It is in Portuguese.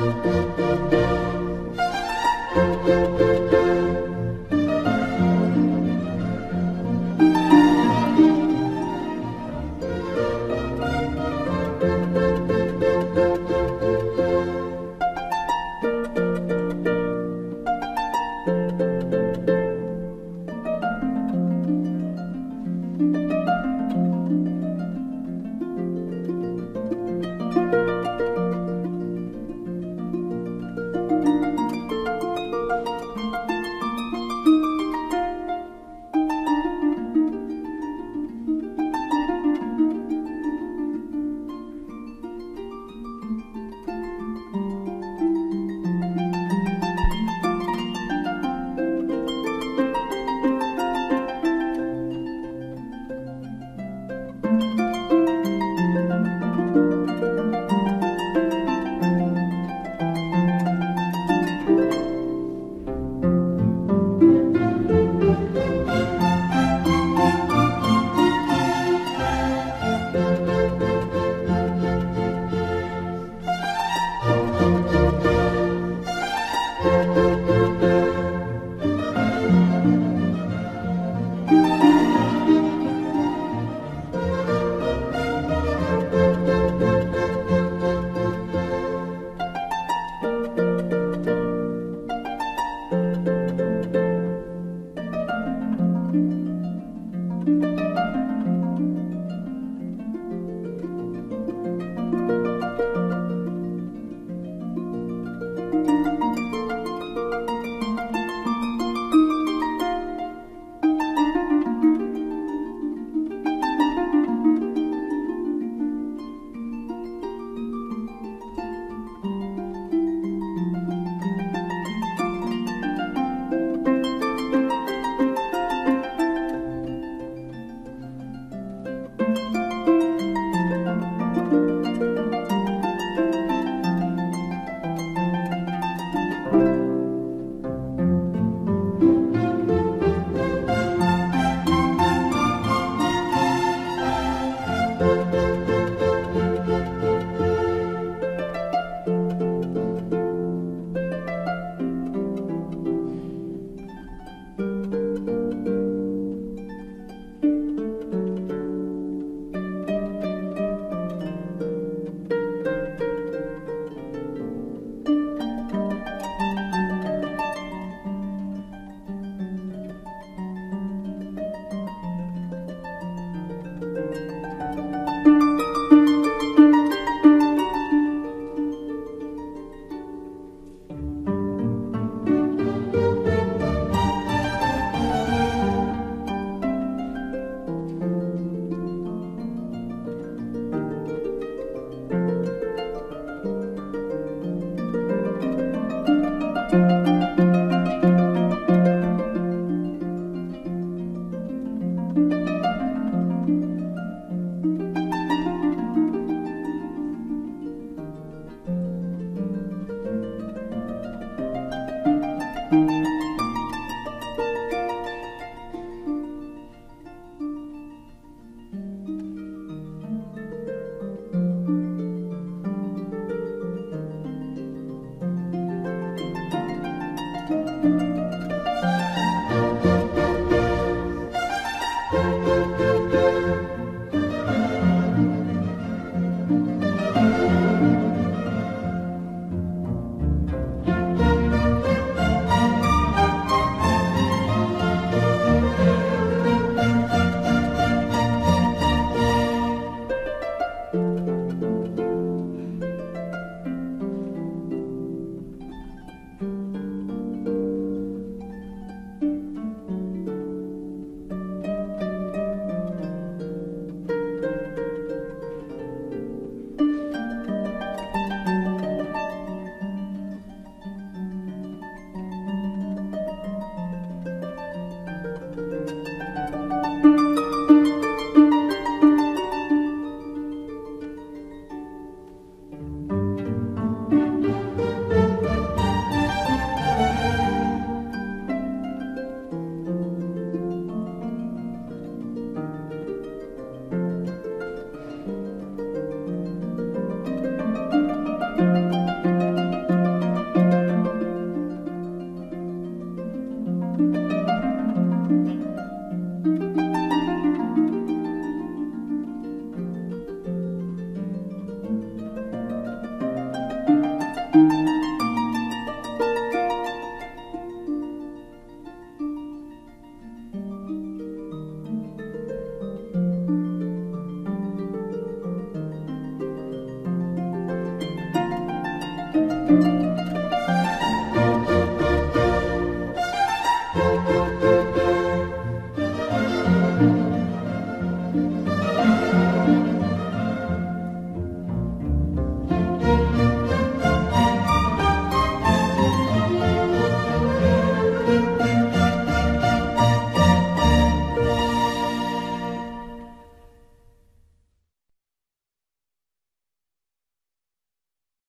Música